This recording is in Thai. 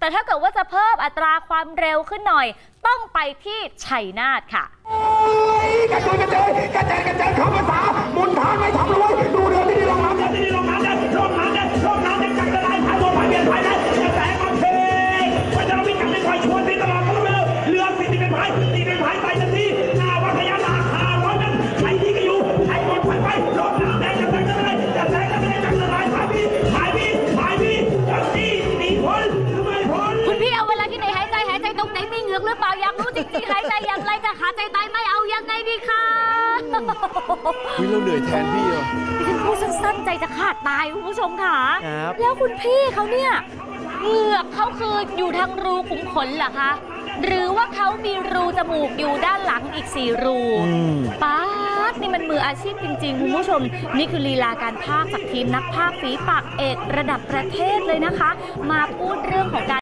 แต่ถ้าเกิดว่าจะเพิ่มอัตราความเร็วขึ้นหน่อย ต้องไปที่ชัยนาทค่ะ ไหนมีเหงือกหรือเปล่าอยากรู้จริงๆหายใจอย่างไรจะขาดใจตายไม่เอายังไงดีคะวิเราเหนื่อยแทนพี่อะดิฉันพูดสั้นๆใจจะขาดตายคุณผู้ชมค่ะ ครับแล้วคุณพี่เขาเนี่ยเหงือกเขาคืออยู่ทางรูขุมขนเหรอคะ หรือว่าเขามีรูจมูกอยู่ด้านหลังอีกสี่รูอืม ป๊าดนี่มันมืออาชีพจริงๆ คุณผู้ชม นี่คือลีลาการพากย์จากทีมนักพากย์ฝีปากเอกระดับประเทศเลยนะคะ มาพูดเรื่องของการ